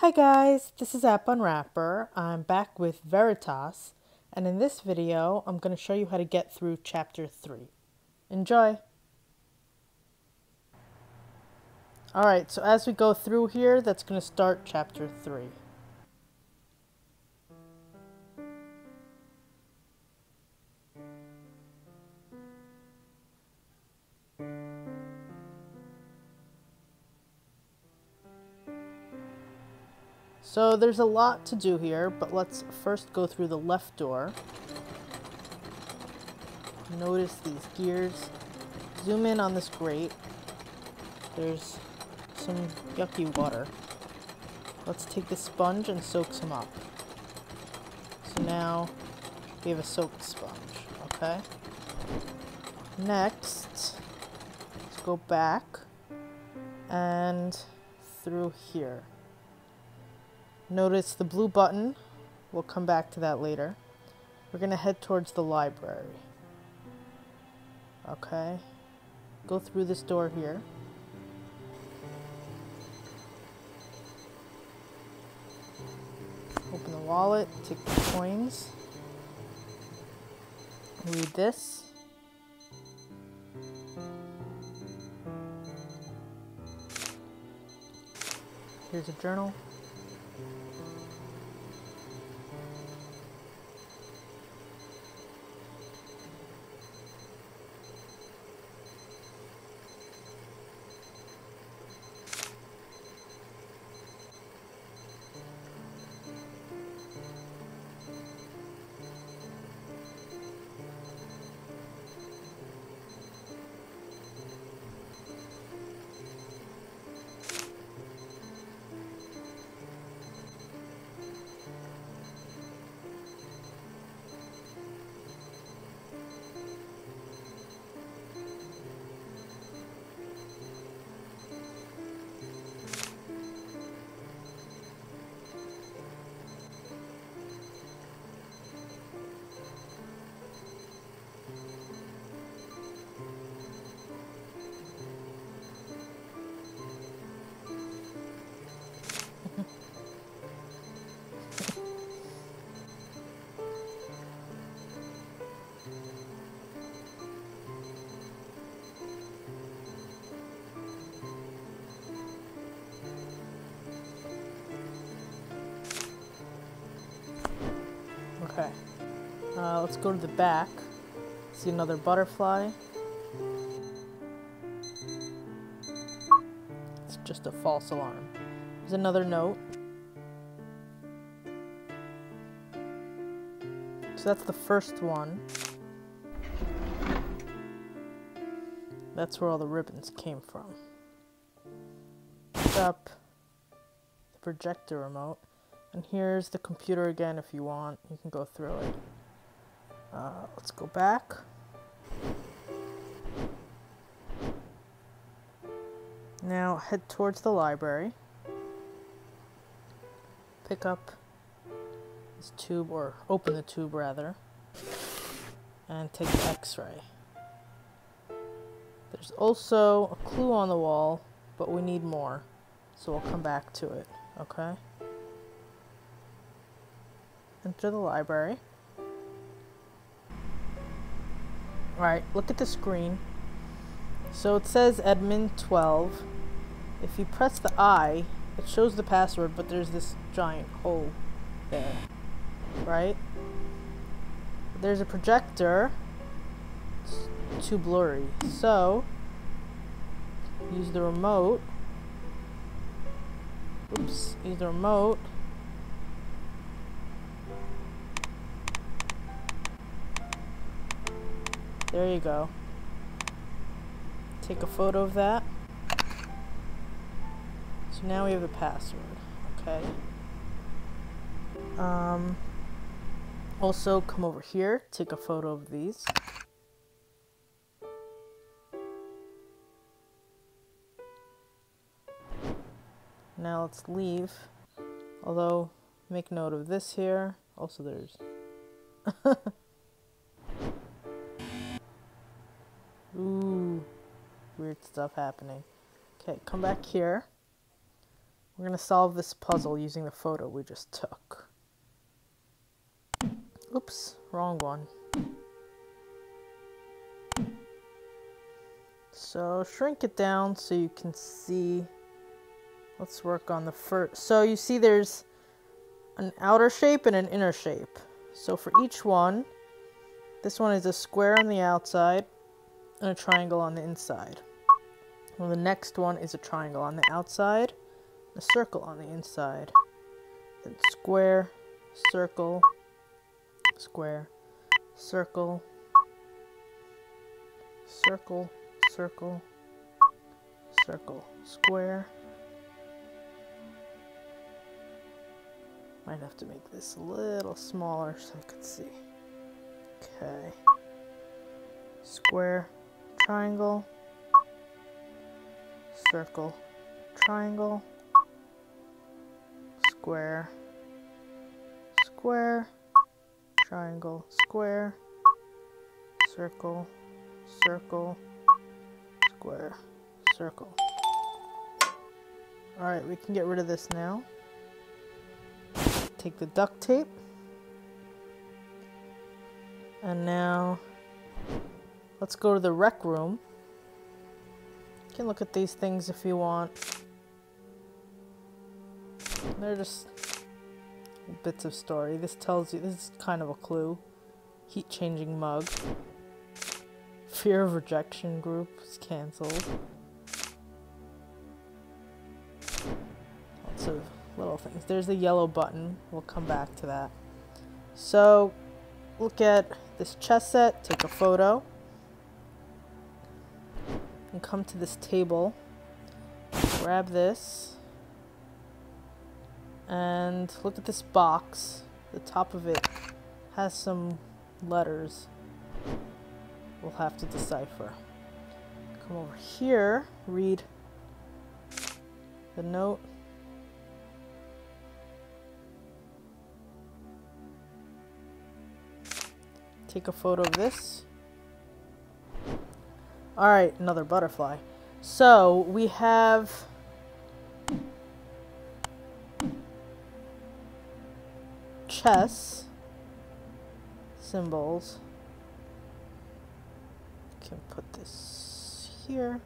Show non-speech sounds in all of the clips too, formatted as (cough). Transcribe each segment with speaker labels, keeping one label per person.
Speaker 1: Hi guys, this is App Unwrapper. I'm back with Veritas, and in this video, I'm going to show you how to get through Chapter 3. Enjoy! Alright, so as we go through here, that's going to start Chapter 3. So there's a lot to do here, but let's first go through the left door. Notice these gears. Zoom in on this grate. There's some yucky water. Let's take the sponge and soak some up. So now we have a soaked sponge, okay? Next, let's go back and through here. Notice the blue button. We'll come back to that later. We're going to head towards the library. Okay. Go through this door here. Open the wallet, take the coins. Read this. Here's a journal. Okay. Uh, let's go to the back. See another butterfly. It's just a false alarm. There's another note. So that's the first one. That's where all the ribbons came from. Up the projector remote. And here's the computer again if you want. You can go through it. Uh, let's go back. Now head towards the library. Pick up this tube, or open the tube rather, and take the x-ray. There's also a clue on the wall, but we need more, so we'll come back to it, okay? Enter the library. Alright, look at the screen. So it says admin 12. If you press the I, it shows the password, but there's this giant hole there. Right? There's a projector. It's too blurry. So, use the remote. Oops, use the remote. There you go. Take a photo of that. So now we have the password. Okay. Um, also, come over here, take a photo of these. Now let's leave. Although, make note of this here. Also, there's (laughs) stuff happening. Okay, come back here. We're going to solve this puzzle using the photo we just took. Oops, wrong one. So shrink it down so you can see. Let's work on the first. So you see there's an outer shape and an inner shape. So for each one, this one is a square on the outside and a triangle on the inside. Well, the next one is a triangle on the outside, a circle on the inside. Then square, circle, square, circle, circle, circle, circle, square. Might have to make this a little smaller so I could see. Okay. Square, triangle, circle, triangle, square, square, triangle, square, circle, circle, square, circle. Alright, we can get rid of this now. Take the duct tape. And now, let's go to the rec room. Can look at these things if you want. They're just bits of story. This tells you, this is kind of a clue. Heat changing mug. Fear of rejection group is cancelled. Lots of little things. There's the yellow button. We'll come back to that. So, look at this chess set, take a photo, and come to this table. Grab this, and look at this box. The top of it has some letters we'll have to decipher. Come over here, read the note. Take a photo of this. Alright, another butterfly. So, we have... Chess symbols can put this here.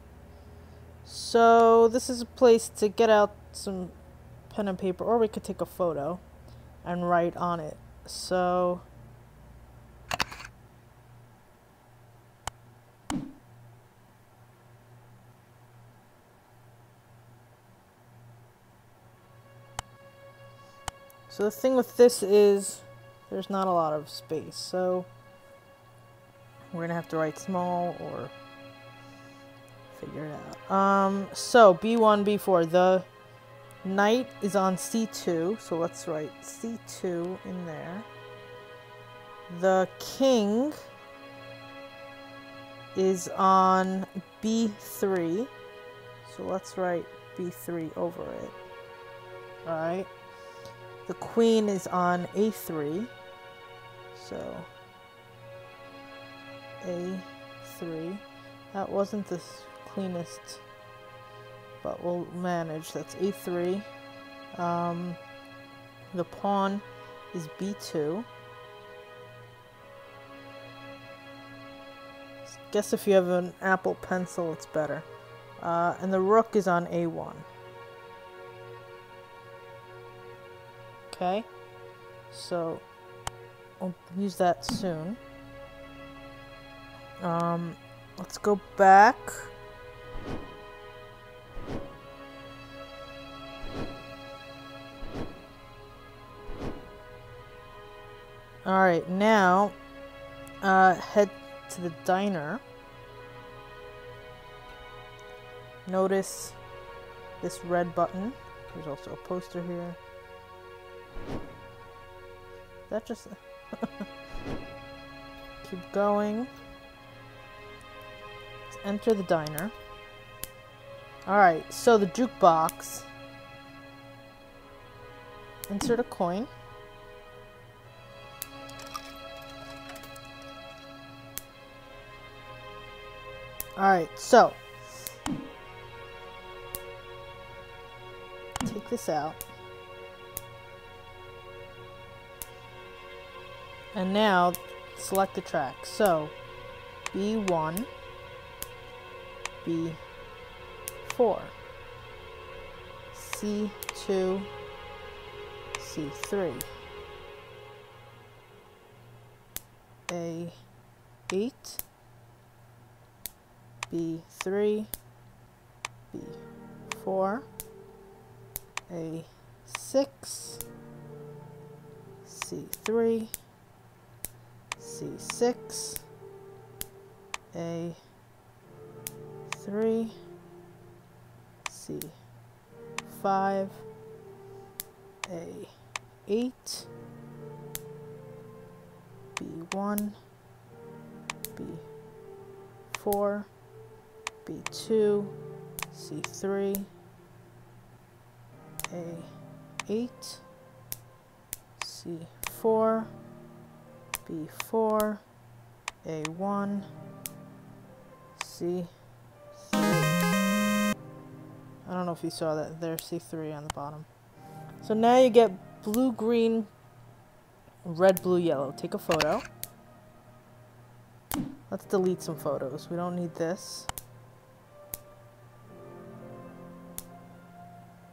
Speaker 1: So this is a place to get out some pen and paper, or we could take a photo and write on it. So So the thing with this is there's not a lot of space. So we're gonna have to write small or figure it out. Um, so B1, B4. The knight is on C2, so let's write C2 in there. The king is on B3, so let's write B3 over it. Alright. The queen is on A3, so a3. That wasn't the cleanest, but we'll manage. That's A3. Um, the pawn is B2. Guess if you have an Apple Pencil, it's better. Uh, and the rook is on A1. Okay, so I'll use that soon. Um, let's go back. Alright, now uh, head to the diner. Notice this red button. There's also a poster here. That just... (laughs) Keep going Let's enter the diner. Alright, so the jukebox. Insert a coin. Alright, so. Take this out. And now select the track. So B1, B4, C2, C3, A8, B3, B4, A6, C3, C6, A3, C5, A8, B1, B4, B2, C3, A8, C4, B4, A1, C3. I don't know if you saw that there, C3 on the bottom. So now you get blue, green, red, blue, yellow. Take a photo. Let's delete some photos. We don't need this.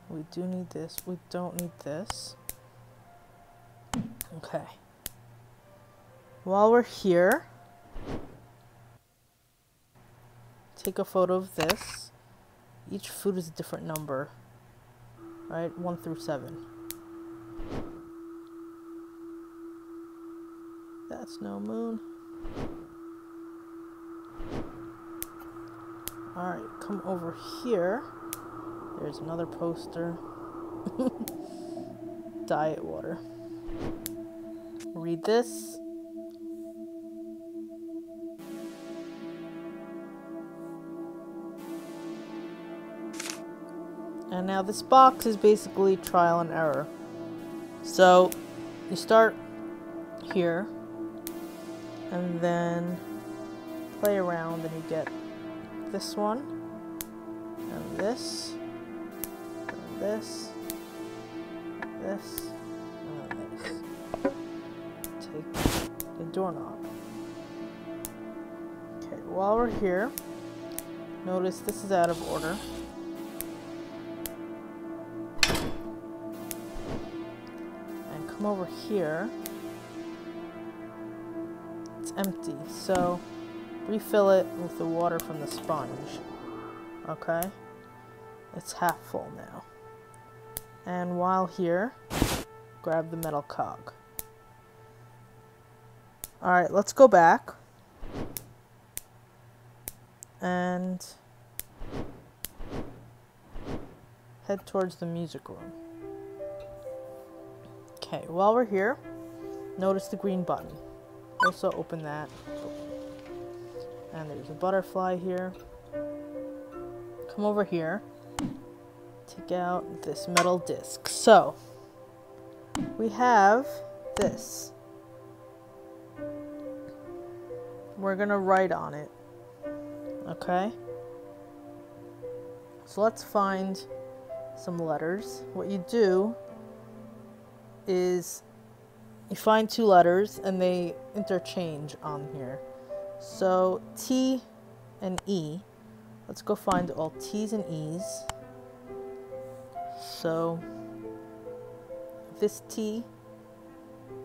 Speaker 1: We do need this. We don't need this. Okay. While we're here, take a photo of this. Each food is a different number. Right? 1 through 7. That's no moon. Alright, come over here. There's another poster. (laughs) Diet water. Read this. And now this box is basically trial and error. So you start here and then play around and you get this one and this and this this and this. Take the doorknob. Okay while we're here notice this is out of order come over here it's empty so refill it with the water from the sponge. Okay? It's half full now. And while here, grab the metal cog. Alright, let's go back. And head towards the music room. Okay, while we're here, notice the green button. Also open that. And there's a butterfly here. Come over here. Take out this metal disc. So, we have this. We're going to write on it. Okay? So let's find some letters. What you do is you find two letters and they interchange on here. So T and E. Let's go find all T's and E's. So this T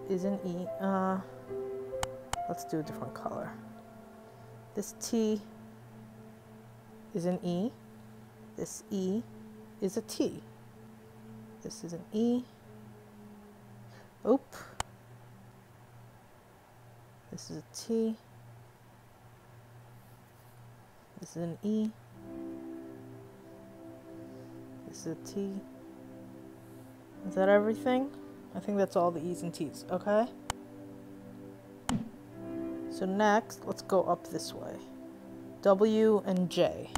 Speaker 1: is an E. Uh, let's do a different color. This T is an E. This E is a T. This is an E. Oop. This is a T. This is an E. This is a T. Is that everything? I think that's all the E's and T's, okay? So next, let's go up this way. W and J.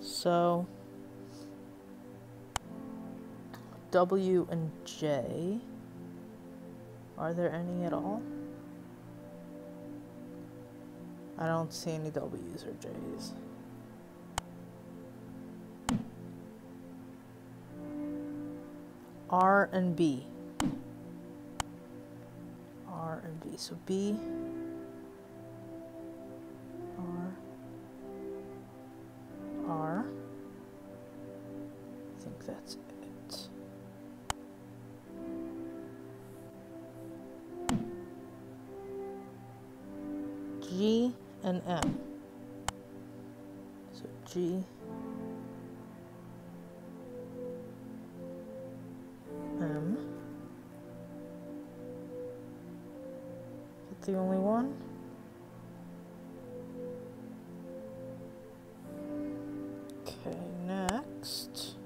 Speaker 1: So W and J. Are there any at all? I don't see any W's or J's. R and B. R and B. So B M. So G, M. Is the only one? Okay, next.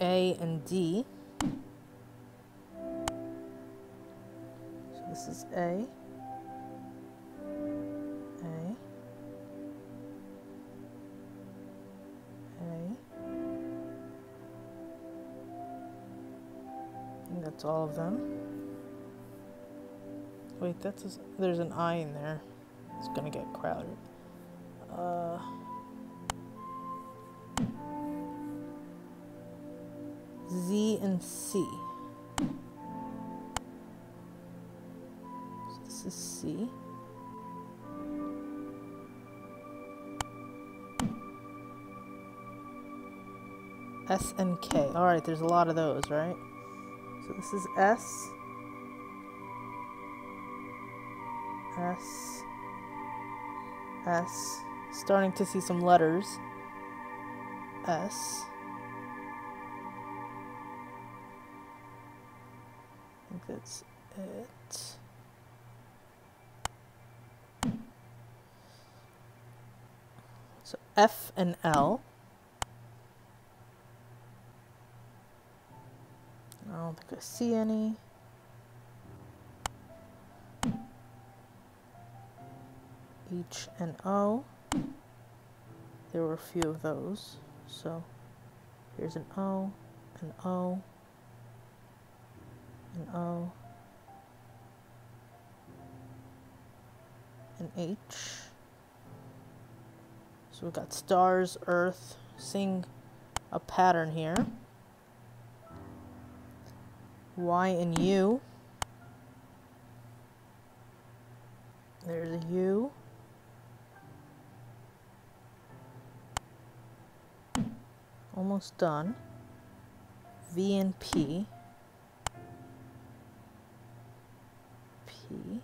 Speaker 1: A and D. that's all of them. Wait, that's a there's an I in there. It's gonna get crowded. Uh, Z and C. So this is C. S and K. Alright, there's a lot of those, right? So this is S. S. S. Starting to see some letters. S. I think that's it. So F and L. I don't think I see any. H and O. There were a few of those. So here's an O, an O, an O, an H. So we've got stars, earth, seeing a pattern here. Y and U. There's a U. Almost done. V and P. P.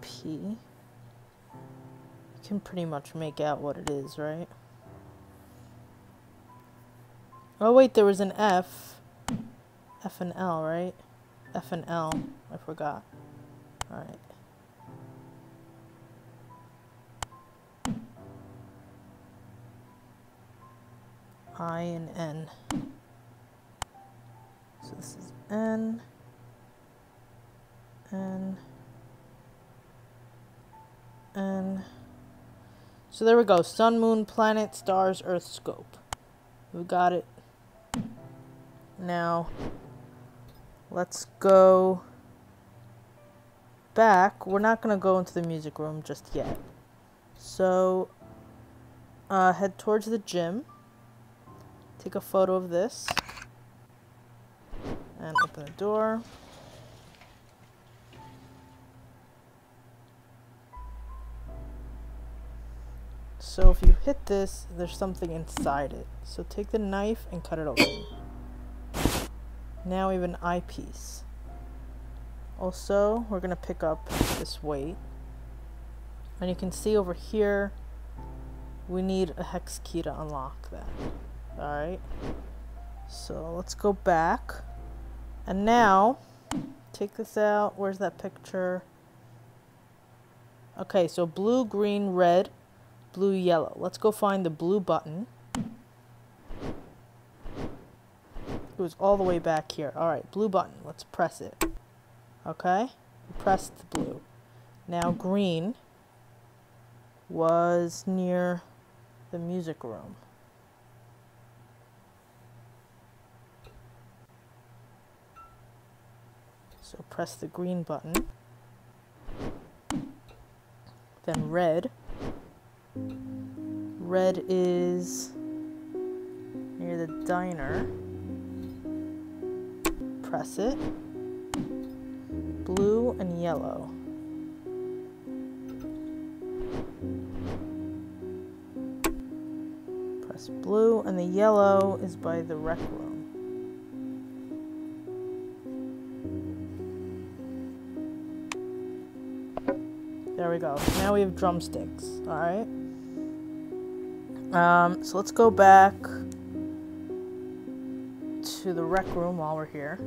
Speaker 1: P. You can pretty much make out what it is, right? Oh wait, there was an F. F and L, right? F and L. I forgot. Alright. I and N. So this is N. N. N. So there we go. Sun, moon, planet, stars, earth, scope. We got it. Now, let's go back. We're not going to go into the music room just yet. So, uh, head towards the gym. Take a photo of this. And open the door. So if you hit this, there's something inside it. So take the knife and cut it open. Now we have an eyepiece. Also, we're going to pick up this weight. And you can see over here, we need a hex key to unlock that. Alright. So let's go back. And now, take this out. Where's that picture? Okay, so blue, green, red, blue, yellow. Let's go find the blue button. It was all the way back here. Alright, blue button. Let's press it. Okay? Press the blue. Now green was near the music room. So press the green button. Then red. Red is near near the diner. Press it. Blue and yellow. Press blue, and the yellow is by the rec room. There we go. Now we have drumsticks. Alright. Um, so let's go back to the rec room while we're here.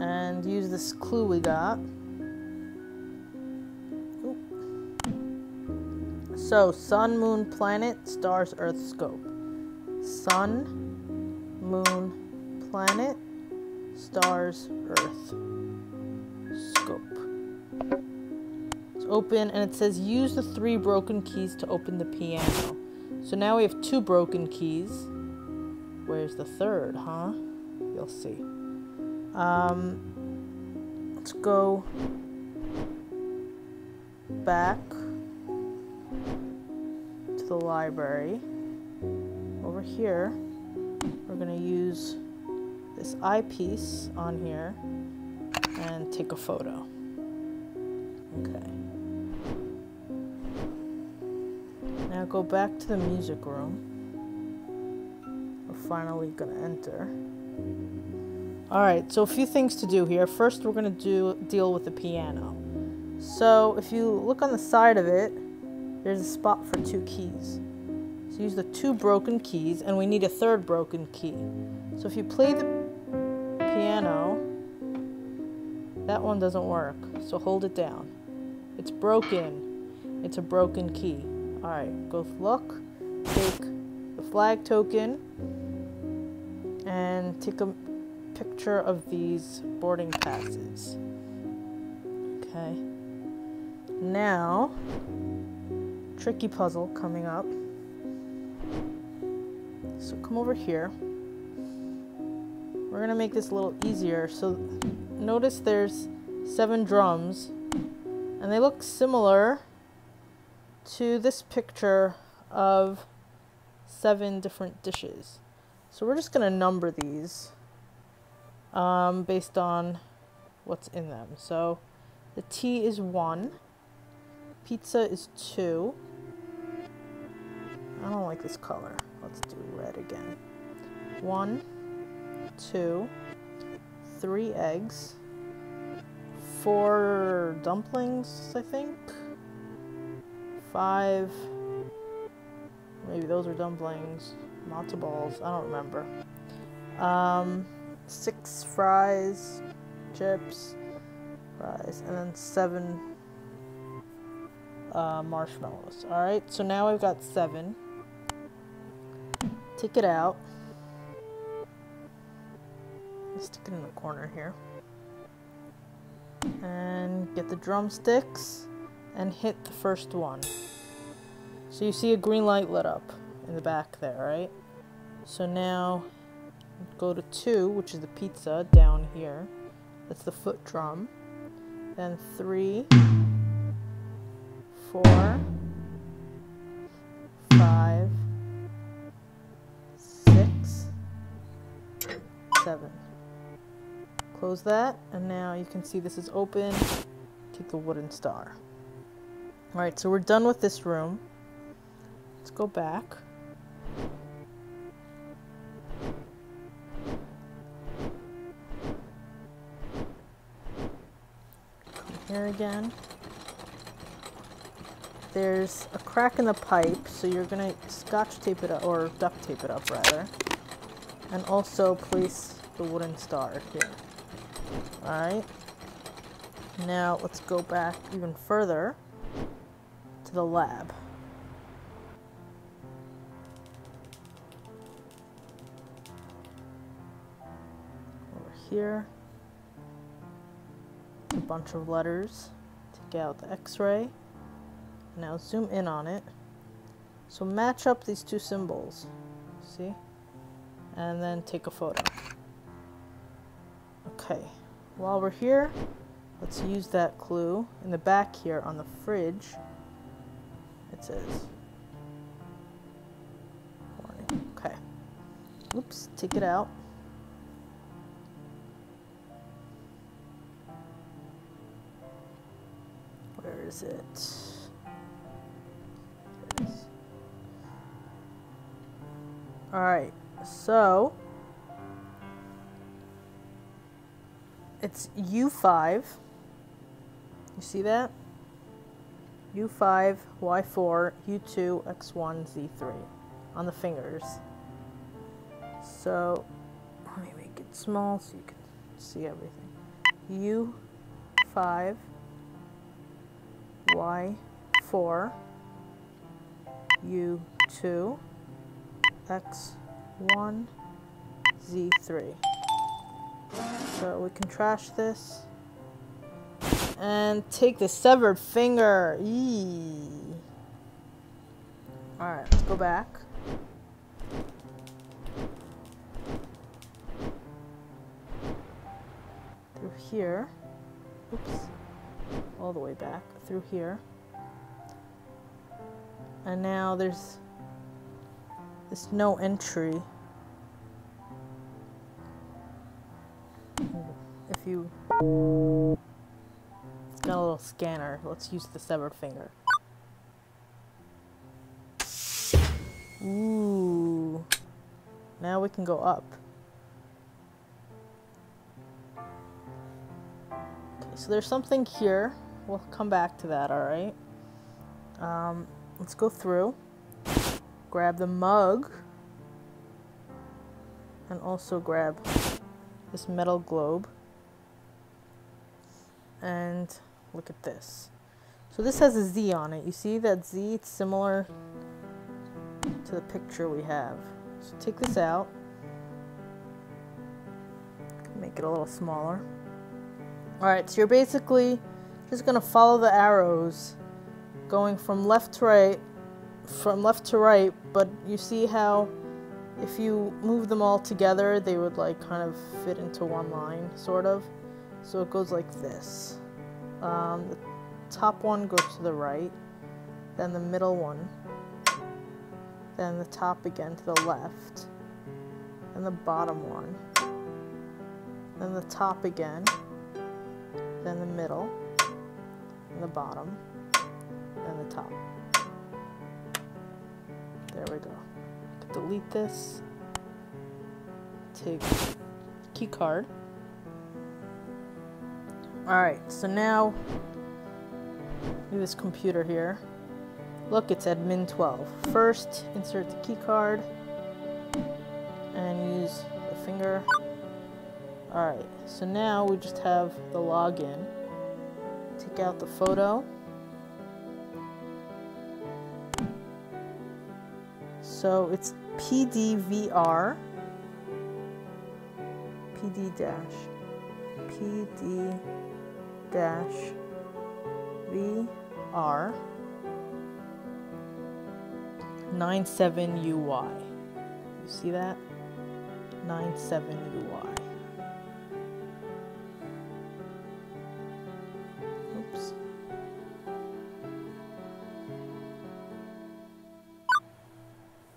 Speaker 1: And use this clue we got. So, sun, moon, planet, stars, earth, scope. Sun, moon, planet, stars, earth, scope. It's open and it says use the three broken keys to open the piano. So now we have two broken keys. Where's the third, huh? You'll see. Um, let's go back to the library. Over here, we're going to use this eyepiece on here and take a photo. Go back to the music room. We're finally going to enter. Alright, so a few things to do here. First, we're going to do deal with the piano. So, if you look on the side of it, there's a spot for two keys. So use the two broken keys, and we need a third broken key. So if you play the piano, that one doesn't work. So hold it down. It's broken. It's a broken key. Alright, go look, take the flag token, and take a picture of these boarding passes. Okay. Now, tricky puzzle coming up. So come over here. We're gonna make this a little easier. So notice there's seven drums and they look similar to this picture of seven different dishes. So we're just going to number these um, based on what's in them. So the tea is 1, pizza is 2. I don't like this color. Let's do red again. One, two, three eggs, 4 dumplings, I think five. Maybe those are dumplings. Matzo balls. I don't remember. Um, six fries, chips, fries, and then seven uh, marshmallows. All right. So now we've got seven. Take it out. Stick it in the corner here. And get the drumsticks and hit the first one. So you see a green light lit up in the back there, right? So now go to two, which is the pizza down here. That's the foot drum. Then three, four, five, six, seven. Close that, and now you can see this is open. Take the wooden star. Alright, so we're done with this room. Let's go back. Come here again. There's a crack in the pipe, so you're gonna scotch tape it up, or duct tape it up rather. And also place the wooden star here. Alright. Now let's go back even further to the lab. Over here, a bunch of letters. Take out the x-ray. Now zoom in on it. So match up these two symbols. See? And then take a photo. Okay. While we're here, let's use that clue in the back here on the fridge it says oops, take it out. Where is it? Alright, so it's U5. You see that? U5, Y4, U2, X1, Z3 on the fingers. So let me make it small so you can see everything. U5, Y4, U2, X1, Z3. So we can trash this and take the severed finger. Eee. Alright, let's go back. Through here. Oops. All the way back. Through here. And now there's there's no entry. If you got a little scanner. Let's use the severed finger. Ooh. Now we can go up. Okay, so there's something here. We'll come back to that, alright? Um, let's go through. Grab the mug. And also grab this metal globe. And look at this. So this has a Z on it. You see that Z? It's similar to the picture we have. So take this out. Make it a little smaller. Alright, so you're basically just going to follow the arrows going from left to right, from left to right, but you see how if you move them all together, they would like kind of fit into one line, sort of. So it goes like this. Um, the top one goes to the right, then the middle one, then the top again to the left, and the bottom one, then the top again, then the middle, and the bottom, and the top. There we go. Delete this. Take key card. Alright, so now this computer here. Look, it's admin 12. First, insert the key card and use the finger. Alright, so now we just have the login. Take out the photo. So it's PDVR, PD dash, PD dash VR 97UY. You see that? 97UY. Oops.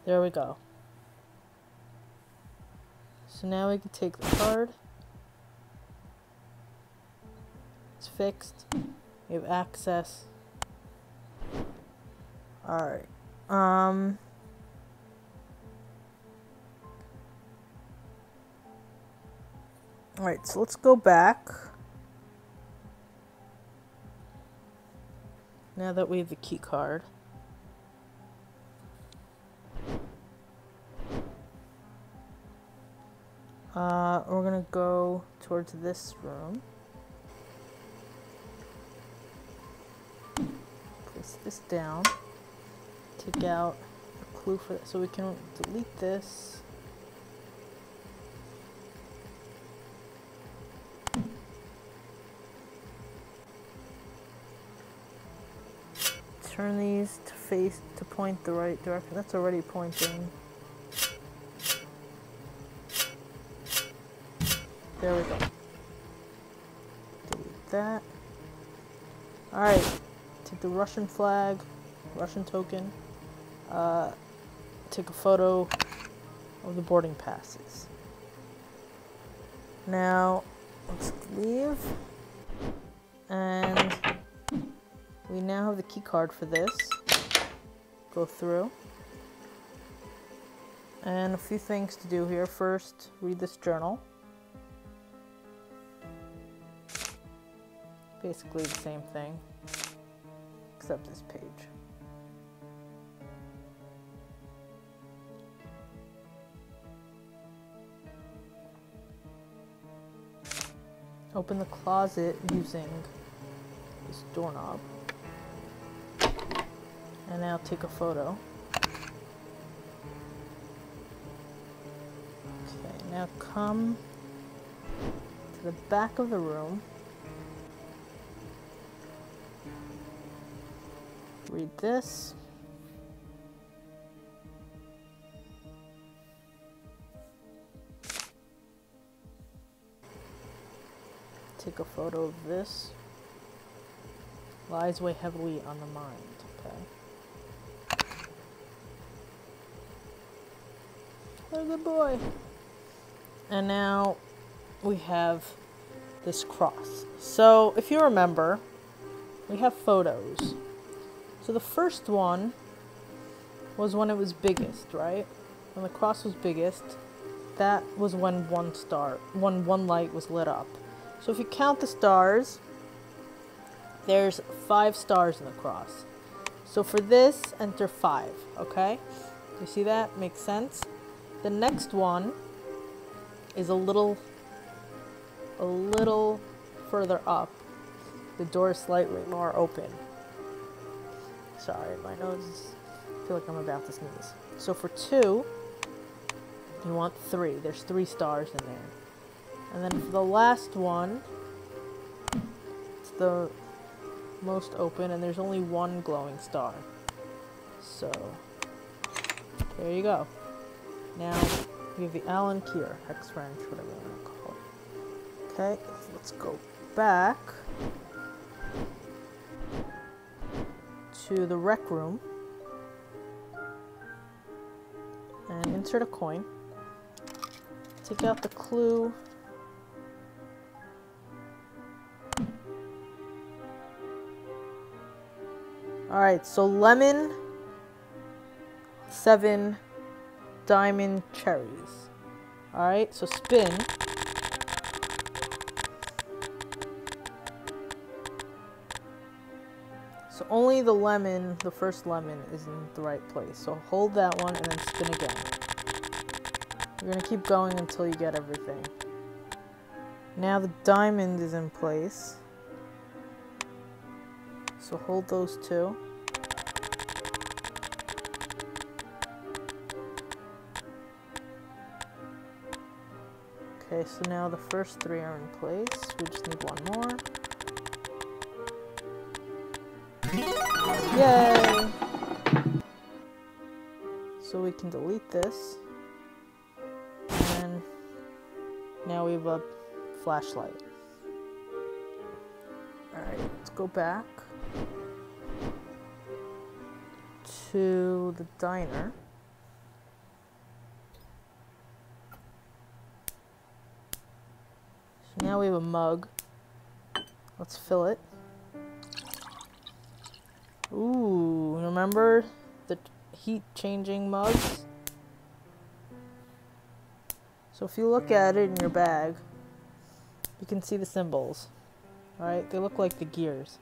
Speaker 1: There we go. So now we can take the card. Fixed. We have access. Alright. Um... Alright, so let's go back. Now that we have the key card. Uh, we're gonna go towards this room. Place this down. Take out a clue for that, so we can delete this. Turn these to face to point the right direction. That's already pointing. There we go. Delete that. Alright. The Russian flag, Russian token. Uh, take a photo of the boarding passes. Now, let's leave. And we now have the key card for this. Go through. And a few things to do here. First, read this journal. Basically the same thing, except this page. Open the closet using this doorknob. And now take a photo. Okay, now come to the back of the room. Read this. Take a photo of this. Lies weigh heavily on the mind, okay? What a good boy. And now we have this cross. So if you remember, we have photos. So the first one was when it was biggest, right? When the cross was biggest, that was when one star, when one light was lit up. So if you count the stars, there's five stars in the cross. So for this, enter five, okay? You see that? Makes sense? The next one is a little, a little further up. The door is slightly more open. Sorry, my nose is, I feel like I'm about to sneeze. So for two, you want three. There's three stars in there. And then for the last one, it's the most open, and there's only one glowing star. So, there you go. Now, we have the key, or hex wrench, whatever you want to call it. Okay, let's go back to the rec room and insert a coin. Take out the clue Alright, so lemon, seven diamond cherries. Alright, so spin. So only the lemon, the first lemon, is in the right place. So hold that one and then spin again. You're going to keep going until you get everything. Now the diamond is in place. So hold those two. Okay, so now the first three are in place. We just need one more. Yay! So we can delete this. And now we have a flashlight. Alright, let's go back to the diner. So now we have a mug. Let's fill it. Ooh, remember the heat changing mugs? So if you look at it in your bag, you can see the symbols. Alright, they look like the gears.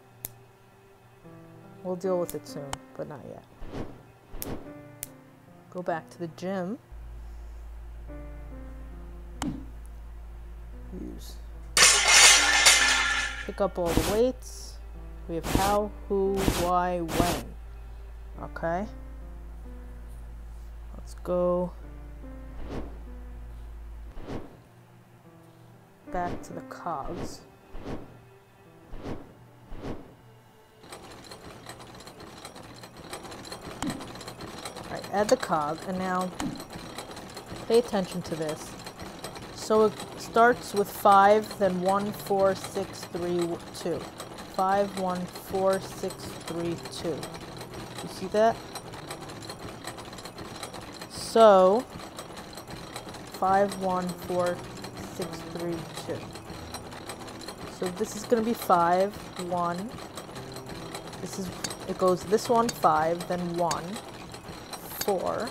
Speaker 1: We'll deal with it soon, but not yet. Go back to the gym. Use. Pick up all the weights. We have how, who, why, when. Okay. Let's go back to the cogs. Alright, add the cog, and now pay attention to this. So it starts with 5, then one, four, six, three, two. 5, 1, 4, 6, 3, 2. You see that? So, five, one, four, six, three, two. So this is gonna be five, one. This is it goes this one five, then one, four,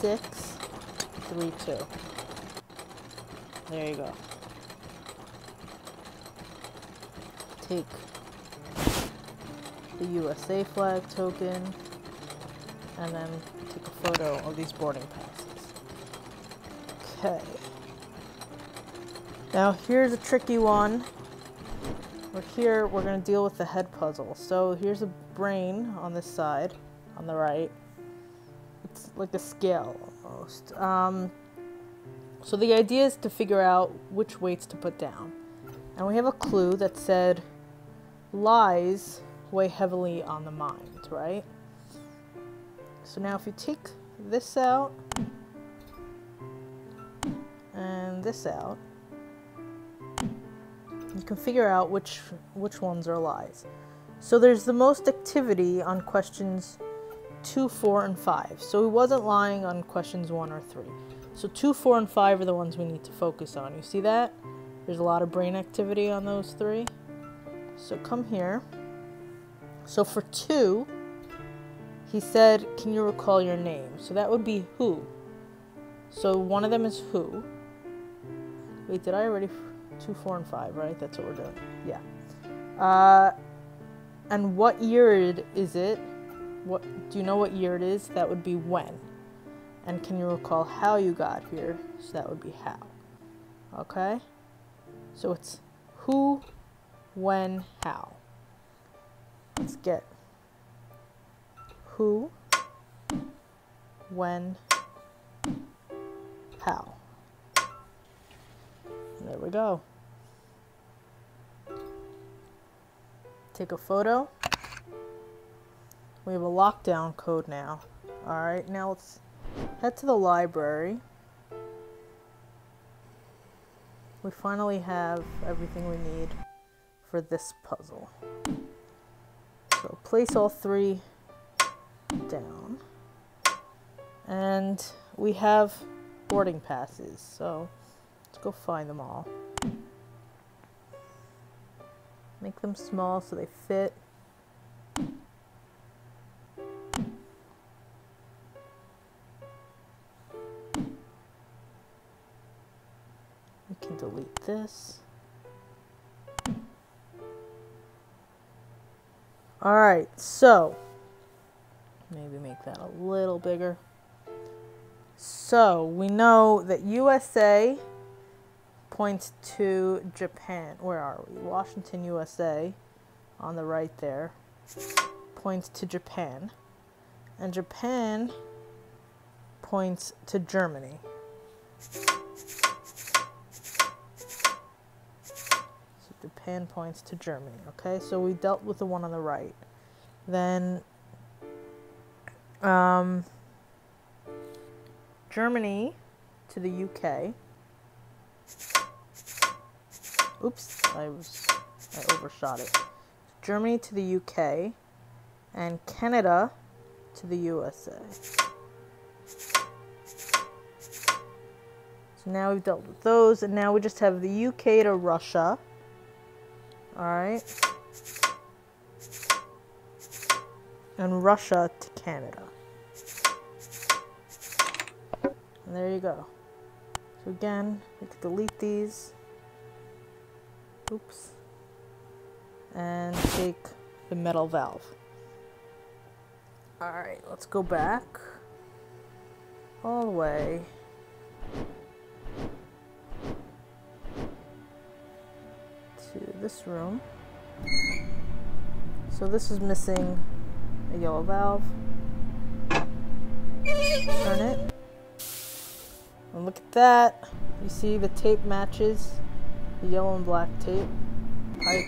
Speaker 1: six, three, two. There you go. Take the USA flag token and then take a photo of these boarding passes. Okay. Now here's a tricky one. We're here, we're going to deal with the head puzzle. So here's a brain on this side, on the right. It's like a scale almost. Um, so the idea is to figure out which weights to put down. And we have a clue that said lies weigh heavily on the mind, right? So now if you take this out and this out, you can figure out which which ones are lies. So there's the most activity on questions 2, 4, and 5. So he wasn't lying on questions 1 or 3. So 2, 4, and 5 are the ones we need to focus on. You see that? There's a lot of brain activity on those three. So come here. So for 2, he said, Can you recall your name? So that would be who. So one of them is who. Wait, did I already two, four, and five, right? That's what we're doing. Yeah. Uh, and what year is it? What do you know what year it is? That would be when. And can you recall how you got here? So that would be how. Okay? So it's who, when, how. Let's get who, when, how. There we go. Take a photo. We have a lockdown code now. Alright, now let's head to the library. We finally have everything we need for this puzzle. So place all three down. And we have boarding passes, so let's go find them all. Make them small so they fit. We can delete this. Alright, so maybe make that a little bigger. So we know that USA points to Japan. Where are we? Washington, USA, on the right there, points to Japan. And Japan points to Germany. So Japan points to Germany. Okay, so we dealt with the one on the right. Then um, Germany to the UK Oops, I was I overshot it. Germany to the UK and Canada to the USA. So now we've dealt with those and now we just have the UK to Russia. All right. And Russia to Canada. And there you go. So again, we to delete these. Oops. And take the metal valve. Alright, let's go back all the way this room. So this is missing a yellow valve. Turn it. And look at that. You see the tape matches the yellow and black tape pipe.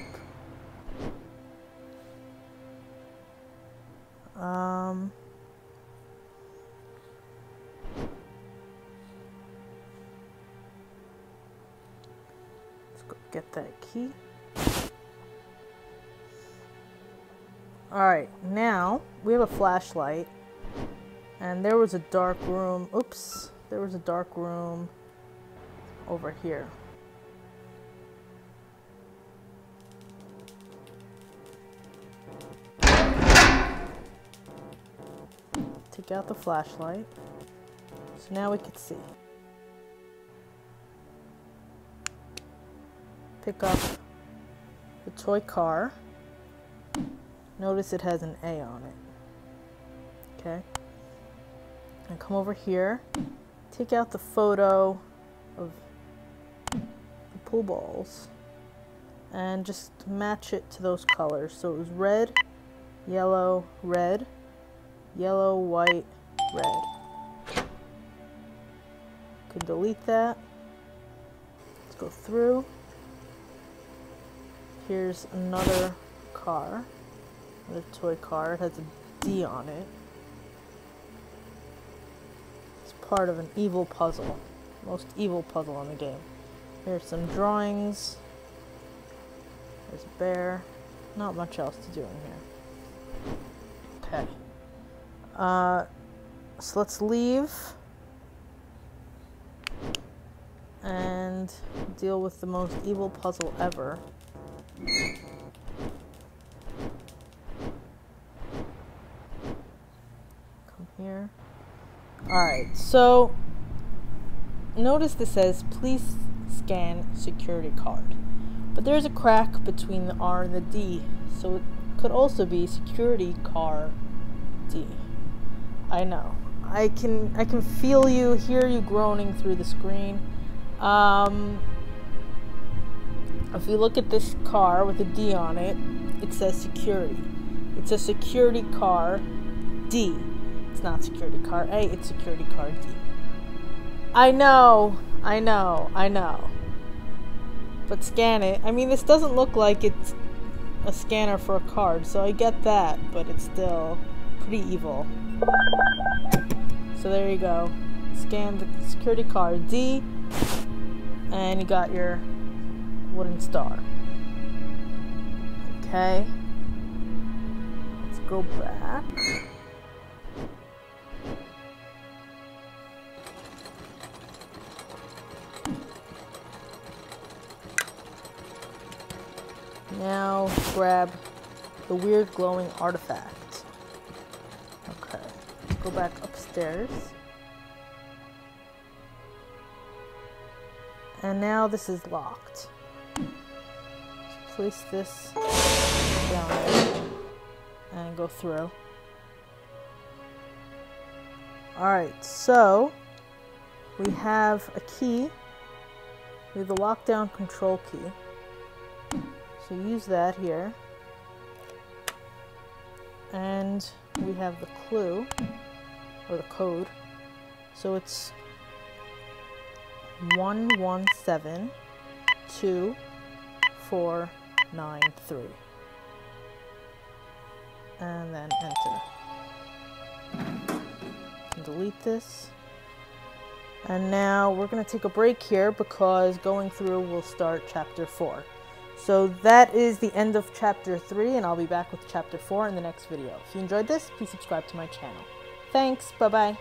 Speaker 1: Um, let's go get that key. Alright, now we have a flashlight and there was a dark room. Oops, there was a dark room over here. Take out the flashlight. So now we can see. Pick up the toy car. Notice it has an A on it. Okay. And come over here. Take out the photo of the pool balls. And just match it to those colors. So it was red, yellow, red, yellow, white, red. Can delete that. Let's go through. Here's another car. Another toy car. It has a D on it. It's part of an evil puzzle. Most evil puzzle in the game. Here's some drawings. There's a bear. Not much else to do in here. Okay. Uh, so let's leave and deal with the most evil puzzle ever. Here. Alright, so notice this says please scan security card. But there's a crack between the R and the D, so it could also be security car D. I know. I can I can feel you, hear you groaning through the screen. Um, if you look at this car with a D on it, it says security. It's a security car D. It's not security card A, it's security card D. I know, I know, I know. But scan it. I mean, this doesn't look like it's a scanner for a card, so I get that, but it's still pretty evil. So there you go. Scan the security card D, and you got your wooden star. Okay. Let's go back. Grab the weird glowing artifact Okay. go back upstairs. And now this is locked. place this down there and go through. Alright, so we have a key. We have the lockdown control key. So use that here. And we have the clue or the code. So it's 117293. And then enter. Delete this. And now we're going to take a break here because going through will start chapter 4. So that is the end of chapter 3 and I'll be back with chapter 4 in the next video. If you enjoyed this, please subscribe to my channel. Thanks. Bye bye.